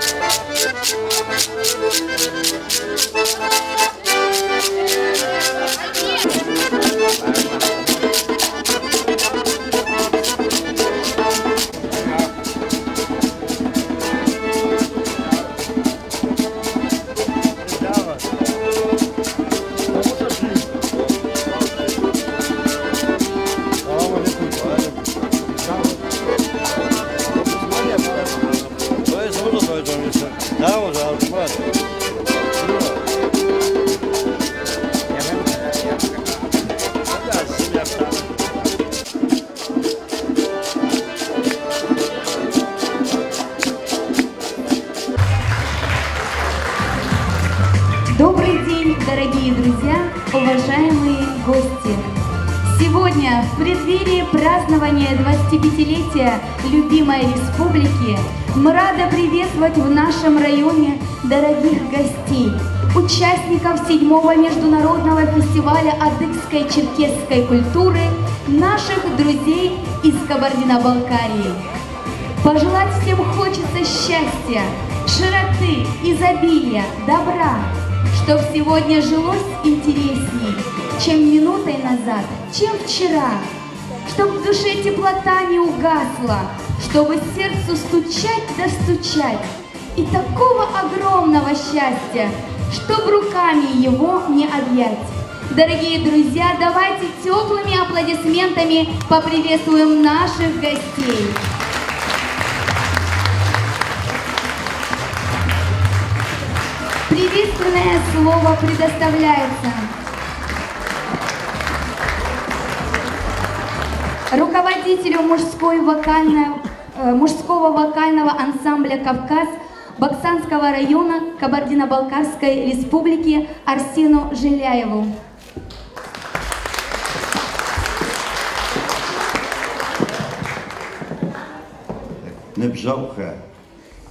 Thank you. Участников 7-го международного фестиваля адыгской черкесской культуры, наших друзей из Кабардино-Балкарии. Пожелать всем хочется счастья, широты, изобилия, добра, чтоб сегодня жилось интересней, чем минутой назад, чем вчера, чтоб в душе теплота не угасла, чтобы сердцу стучать да стучать, и такого огромного счастья, чтоб руками его не объять. Дорогие друзья, давайте теплыми аплодисментами поприветствуем наших гостей. Приветственное слово предоставляется руководителю мужской вокальной, э, мужского вокального ансамбля «Кавказ» Баксанского района Кабардино-Балкарской республики Арсену Жиляеву. ныбжьэгъухэ,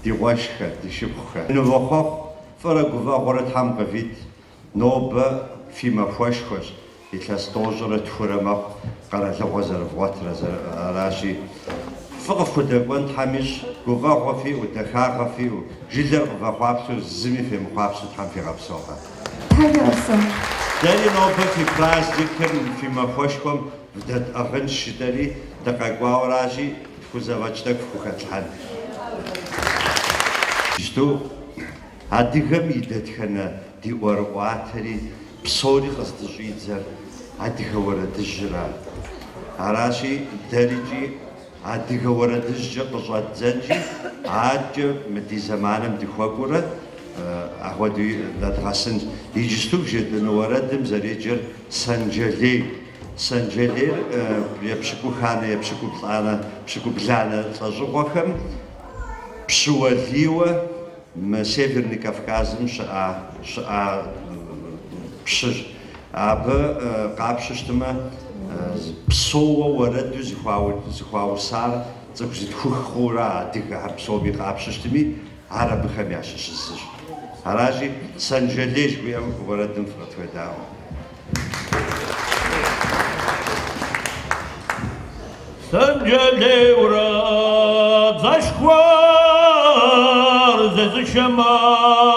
ди гъуэшхэ, ди шыпхъухэ. Нывохъуэхъу фӏырэ гувэгъурэ Тхьэм къывит, нобэ фи махуэшхуэщ, илъэс тӏощӏрэ тхурэ мэхъу къэралыгъуэ зэрывгъуэтрэ зэр- аращи. Фӏы къыфхудэкӏуэн Тхьэм ищӏ, гуфӏэгъуэ фиӏэу, дахагъэ фиӏэу, жылэр къывэхъуапсэу зыми фемыхъуапсэу Тхьэм фигъэпсэухэ. Таверсон. Дэри нобэ фи праздникым, фи махуэшхуэм вдэт ӏэгъын щыдэри дыкъэкӏуауэращи, тхузэфӏэкӏ тӏэкӏу фхухэтлъхьэн. Ишту адыгэм и дэтхэнэ ди ӏуэрыӏуатэри псори къыздыщӏидзэр адыгэ уэрэдыжьрэ. Аращи дэрикӏи адыгэ уэрэдыжькӏэ къыщӏэддзэнщи, адэкӏэ мы ди зэманым дыхуэкӏуурэ ахуэдэу дэдгъэсын. Иджысту жэдыны уэрэдым зэреджэр Санджэлей. Санджэлейр епщыкӏуханэ, епщыкӏубланэ, пщыкӏубланэ лӏэщӏыгъуэхэм пщыуэлийуэ мы Северный Кавказым щыӏа щыӏа пщыщ. Абы э, къапщыщтымэ э, псоуэ уэрэду зыхуау- зыхуаусар цӏыху зытхух хъуура адыгэхэр псоми къапщыщтыми, ар абыхэм ящыщысыщ. Аращи Санджэлей жыхуиӏэм уэрэдым фыкъытхуедауэ. Sanjaleura zashkwar zezishama Hareda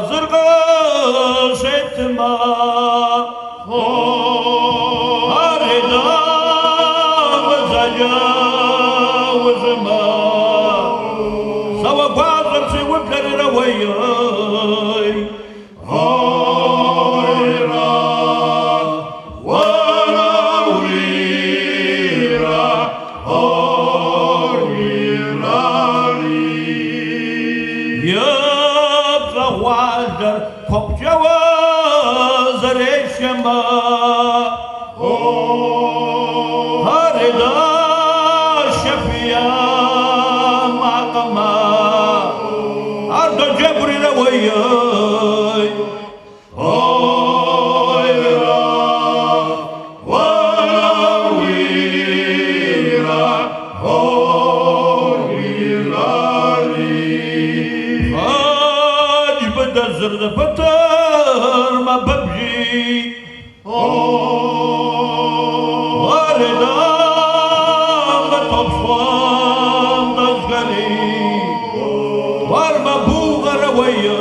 Hazır kasetma. Oh. Bugar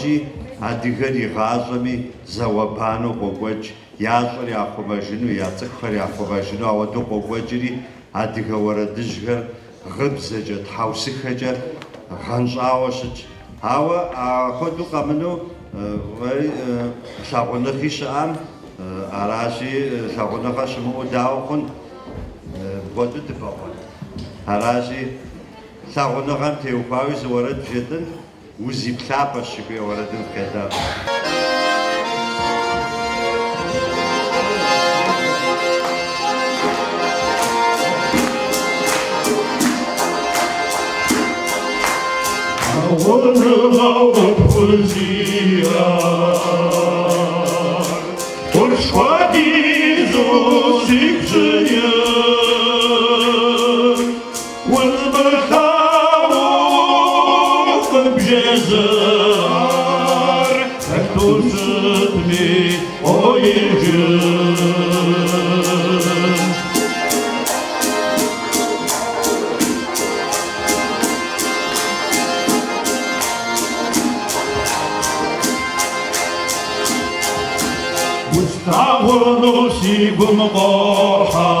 зэрыхъуджи адыгэр игъащӏэми зауэбану къокӏуэкӏ, ящӏэр яхъумэжыну, я цӏыхухэр яхъумэжыну ауэдэу къокӏуэкӏри адыгэ уэрэдыжьхэр гъыбзэкӏэ, тхьэусыхэкӏэ гъэнщӏауэ щытщ. Ауэ апхуэдэу къэмыну уей лъагъуныгъи щыӏам, аращи лъагъуныгъэ щымыӏэу дауэ хъун, бгъуэту дыпӏэгъуэн. Аращи лъагъуныгъэм теухуауи зы уэрэд бжетӏын, узиплъапӏэщ жыхуей уэрэдым вхедэр. Oh, Gustavo Mustahil Nusibim Barha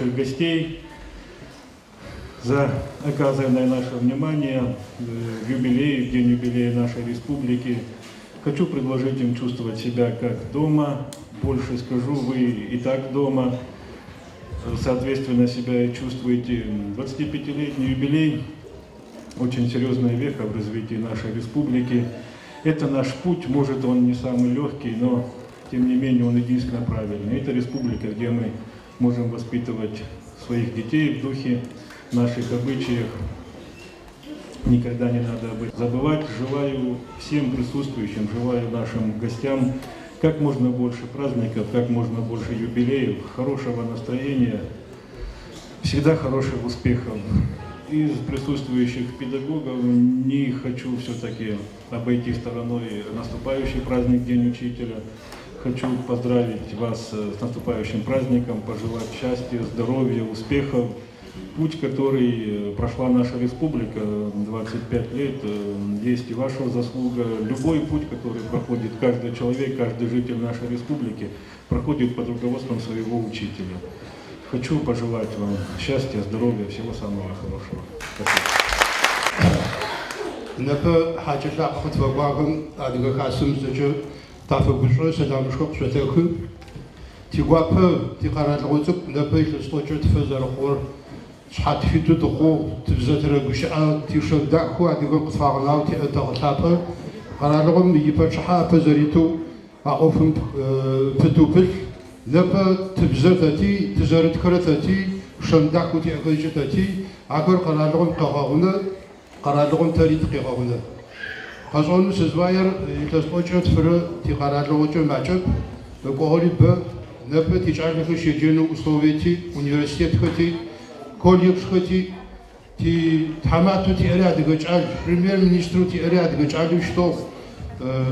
наших гостей за оказанное наше внимание э, в юбилей, в день юбилея нашей республики. Хочу предложить им чувствовать себя как дома. Больше скажу, вы и так дома. Соответственно, себя чувствуете. 25-летний юбилей – очень серьезная веха в развитии нашей республики. Это наш путь, может он не самый легкий, но тем не менее он единственно правильный. Это республика, где мы можем воспитывать своих детей в духе наших обычаев. Никогда не надо об этом забывать. Желаю всем присутствующим, желаю нашим гостям как можно больше праздников, как можно больше юбилеев, хорошего настроения, всегда хороших успехов. Из присутствующих педагогов не хочу все-таки обойти стороной наступающий праздник День Учителя. Хочу поздравить вас э, с наступающим праздником, пожелать счастья, здоровья, успехов. Путь, который э, прошла наша республика, э, 25 лет, э, есть и ваша заслуга. Любой путь, который проходит каждый человек, каждый житель нашей республики, проходит под руководством своего учителя. Хочу пожелать вам счастья, здоровья, всего самого хорошего. Спасибо. نبى حاجة لا أخذ tafe gushro se da mushko se te khu ti guape ti qaral ghutuk la pe le stocho te fazer khur شحال تفيدو تقو تبزات رجوش أن تيشل دعكو عندي قول قطفا غلاو تي أنت غلابة قرار لغم يبقى شحال فزريتو أقوفم فتو بل لبا تبزاتي تزارت كرتاتي شن دعكو تي أقويش تاتي عقر قرار لغم قغاغنا قرار لغم تاريت قغاغنا Hasonu söz bayır itas oçot fırı tiqaratlı oçot maçot ve koholi b nöpe tiçarlıkı şircini usloveti üniversitet kötü kolyuk kötü ti tamatu ti eri adı göçal premier ministru ti eri adı göçal işto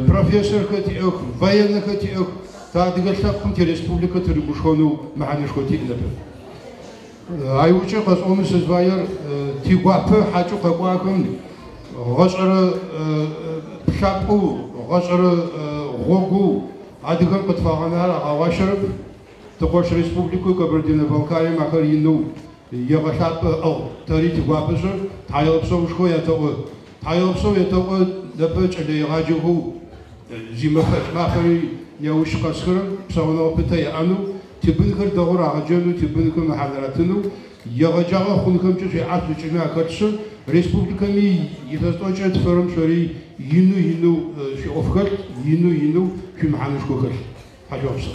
профессор kötü yok vayenli kötü yok ta dıgılsak kumti respublika tırı buşonu mahaneş kötü nöpe Ayuçu hasonu söz bayır ti guapı haçu kabuakımdı غشر شابو غشر غوغو أدخل بتفاعلنا على غشر تقوش ريسبوبليكو كبردين البلقاري مكر ينو يغشات أو تريت غابشر تايلبسو مشكو يتوقع تايلبسو يتوقع دبج اللي يغاجهو زي مفتش مخري يوش قصر بسونا وبتاي أنو تبنكر دغور عجلو تبنكر محضراتنو Ягажага хунхамчус и асучина катсы республиками итасточат сором сори ину ину э, офхат ину ину кюмханышкохал. Хажопса.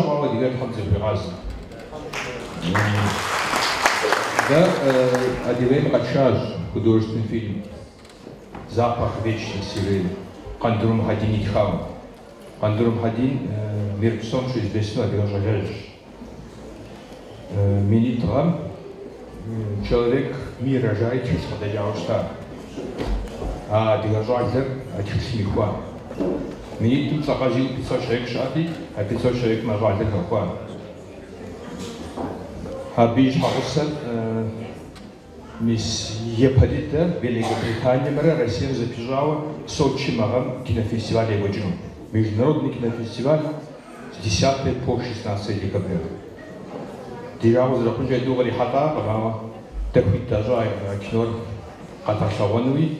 Или Зишахава Дигер Хамзебираз. Да, Адигер Качаж, художественный фильм «Запах вечности» или Кандурум Хадин Итхам. Кандурум Хадин, Мирксон, Адигер Жаляж. Минитрам, человек мира жает, смотря что а дигажалер ачхсихва. Минитум сахажил 500 человек шати, а 500 человек мажалер хва. Хабиш хавусат мисс Епадита, Великобритания, мера Россия запижала Сочи Магам кинофестиваль Эводжин. Международный кинофестиваль с 10 по 16 декабря. Дирава закончает дугари хата, ага, тахвитажа, кинор, хата шавануи,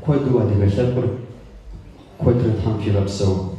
quite do what they were separate quite to time she up so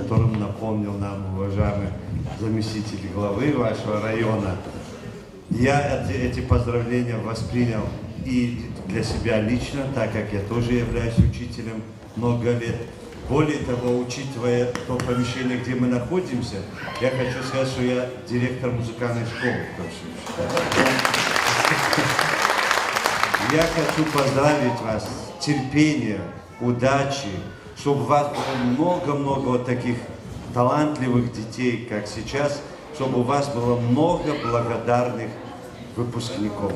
о котором напомнил нам уважаемый заместитель главы вашего района. Я эти, поздравления воспринял и для себя лично, так как я тоже являюсь учителем много лет. Более того, учитывая то помещение, где мы находимся, я хочу сказать, что я директор музыкальной школы. Я хочу поздравить вас с терпением, удачи, чтобы у вас было много-много вот таких талантливых детей, как сейчас, чтобы у вас было много благодарных выпускников.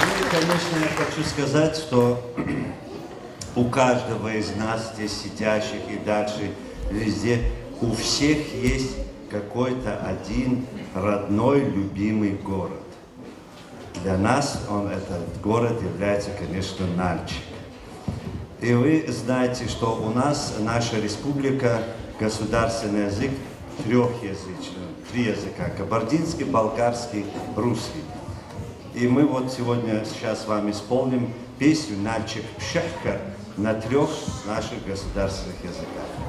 Ну и, конечно, я хочу сказать, что у каждого из нас здесь сидящих и дальше везде, у всех есть какой-то один родной, любимый город. Для нас он, этот город является, конечно, Нальчик. И вы знаете, что у нас наша республика, государственный язык трехязычный, три языка, кабардинский, болгарский, русский. И мы вот сегодня сейчас с вами исполним песню «Нальчик Пшехка» на трех наших государственных языках.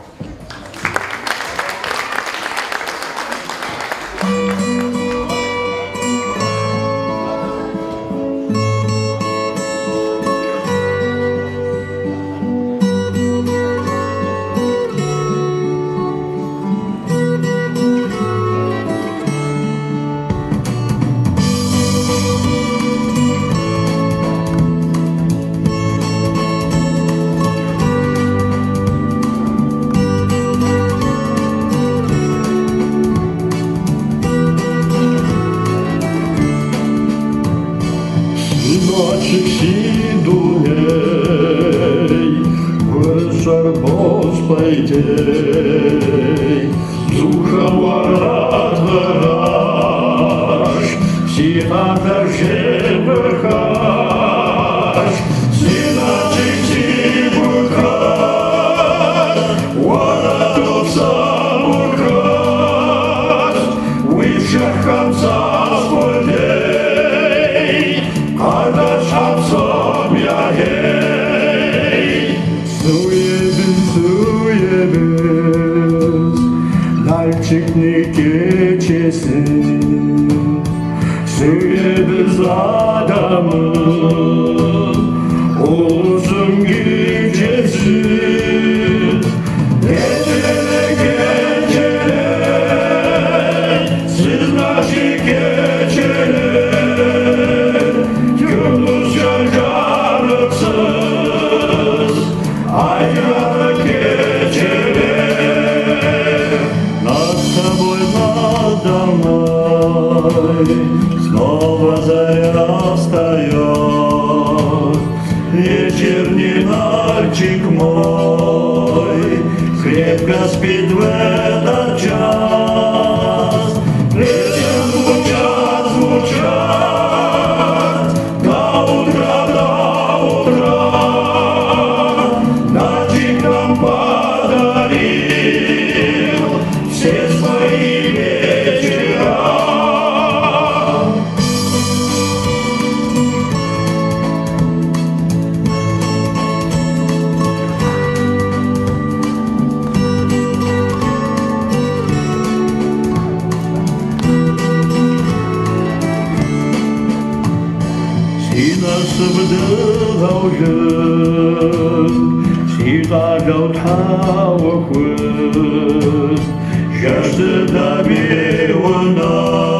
jak się wychodzi. Спит в 舍不得老人，去打扰他儿魂。要是那边温暖。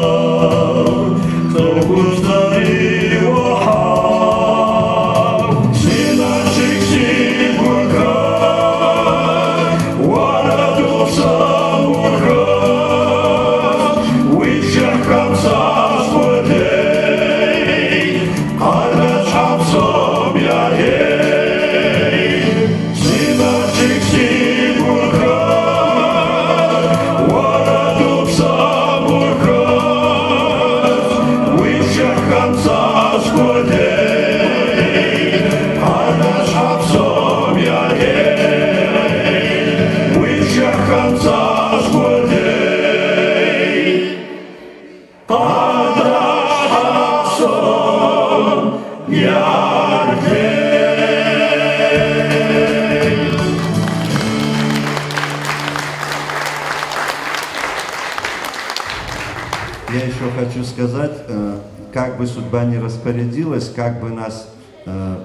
бы судьба не распорядилась, как бы нас э,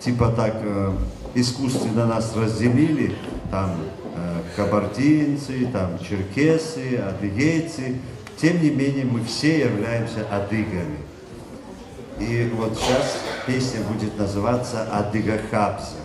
типа так э, искусственно нас разделили, там э, кабардинцы, там черкесы, адыгейцы, тем не менее мы все являемся адыгами. И вот сейчас песня будет называться «Адыга Хабса».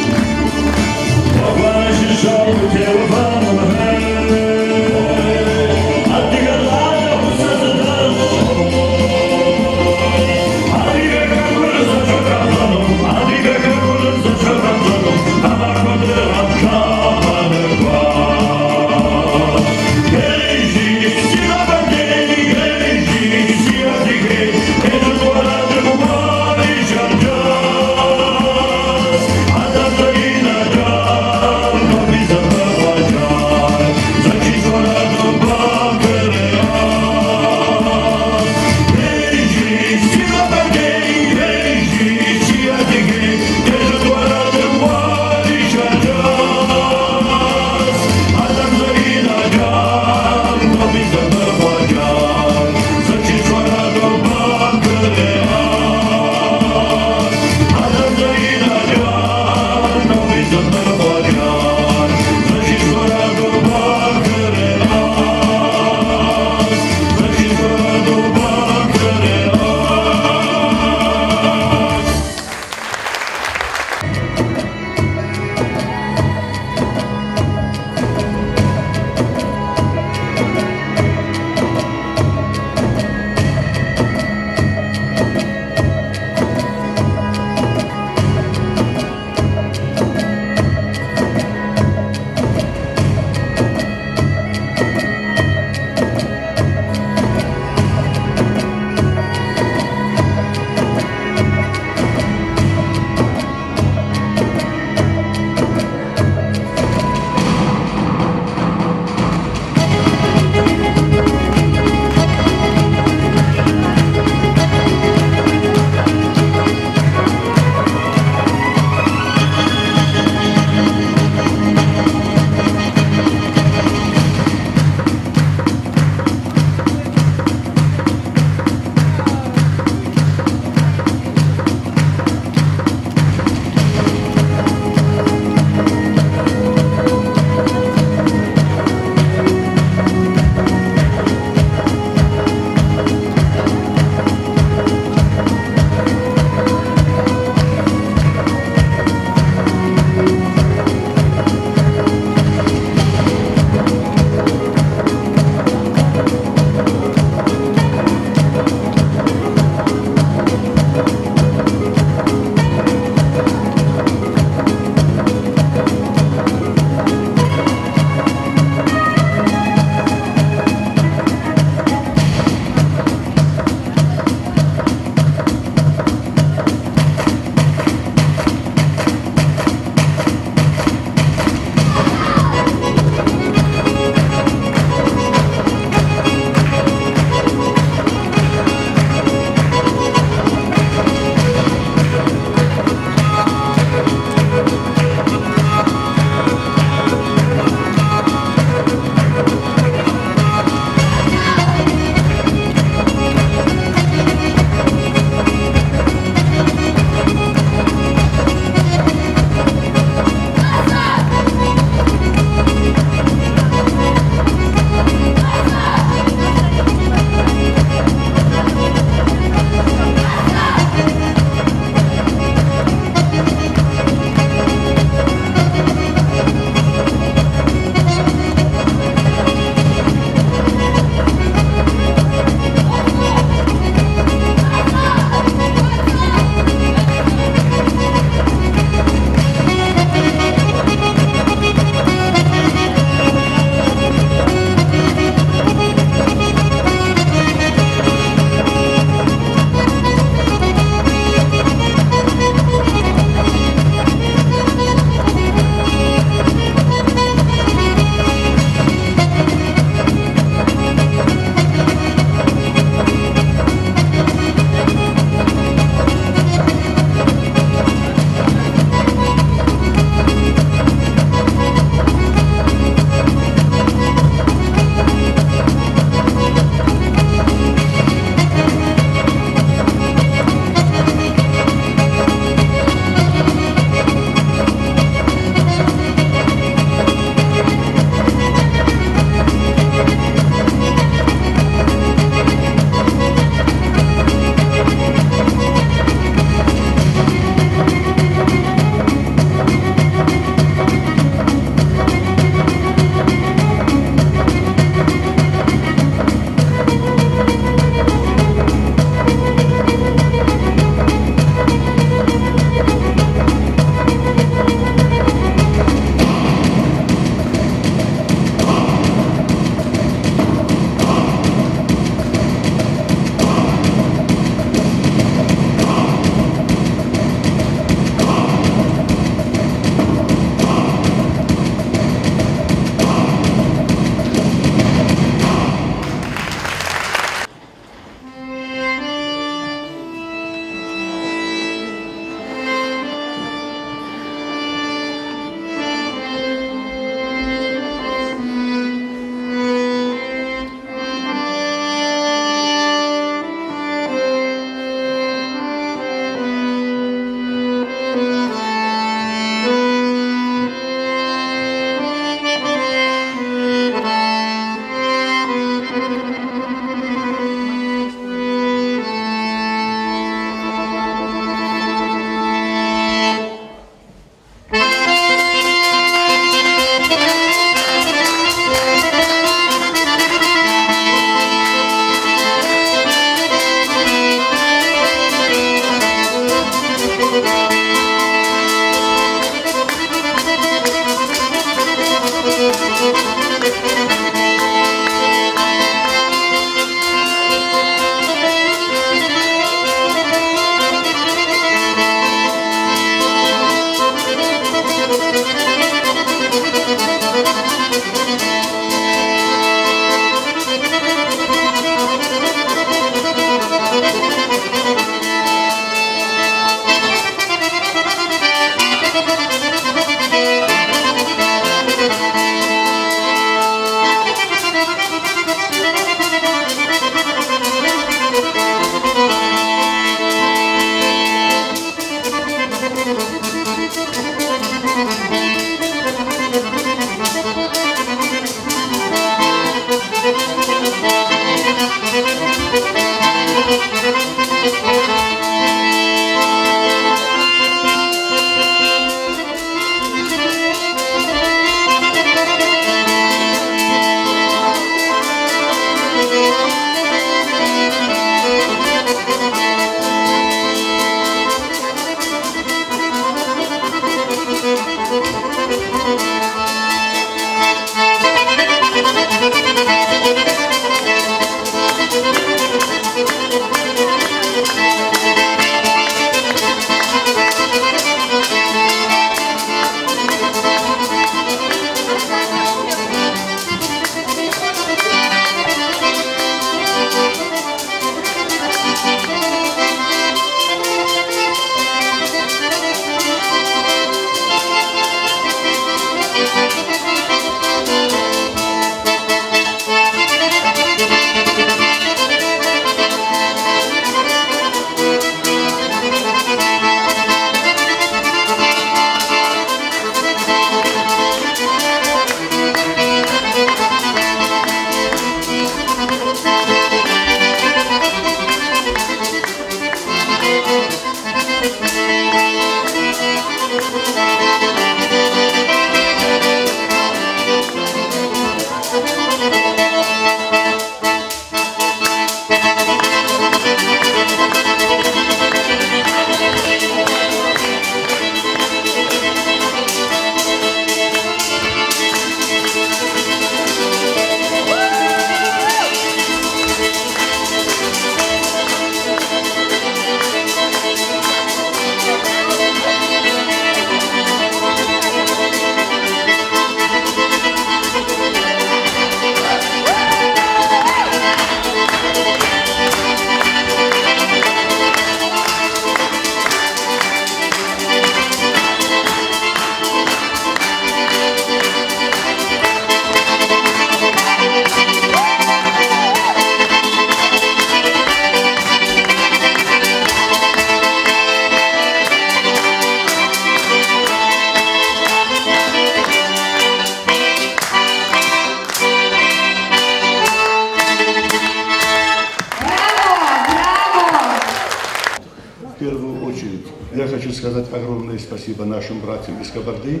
сказать огромное спасибо нашим братьям из Кабарды.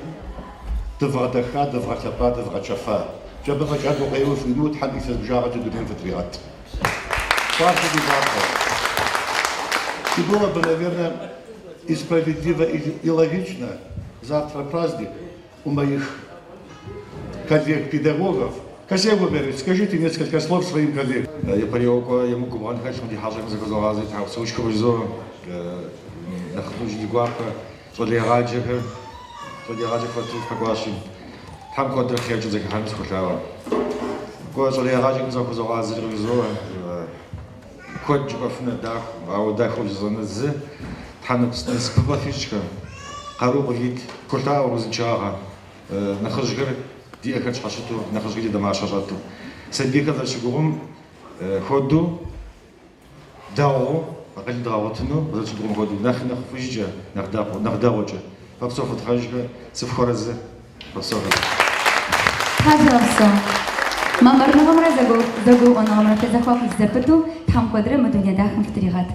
Деврадаха, Деврачапа, Деврачафа. جاب رجعت وغيره في نوت حديث بجارة الدنيا في تبيعات. Спасибо, завтра. И было бы, наверное, и справедливо, и, и логично завтра праздник у моих коллег-педагогов. Козел Валерьевич, скажите несколько слов своим коллегам. Я приехал, ему гуман хочу ди хажак за газовазы, там сучка бузо, на хлуж خروج de Iguapa, tolerática, tolerática para tudo para Guaxi. Tam contra a gente que Hans Kuchava. Agora tolerática nos acusou a zero visor, كوج بفنا داخ أو داخل جزنا ز تحنق نسبة فيشكا قارو بغيت كلتا أو زنشاغا نخرج غير دي اكن شاشتو نخرج غير دما شاشتو سبيكا ذا شغوم خدو داو акъыл дгъэгъуэтыну къызэрыщыдгъуэм хуэдэу нэхъ нэхъ хъухыкӏэ нэхъ дэгъуэкӏэ. Попсэу фытхъэжхэ, сыфхуэрэзэ. Попсэу. Хьазырапсэу. Мамбарныгъэмрэ зэгуэӏуэныгъэмрэ фезэхуафӏ зэпыту тхьэм куэдрэ мы дуней дахэм фытыригъэт.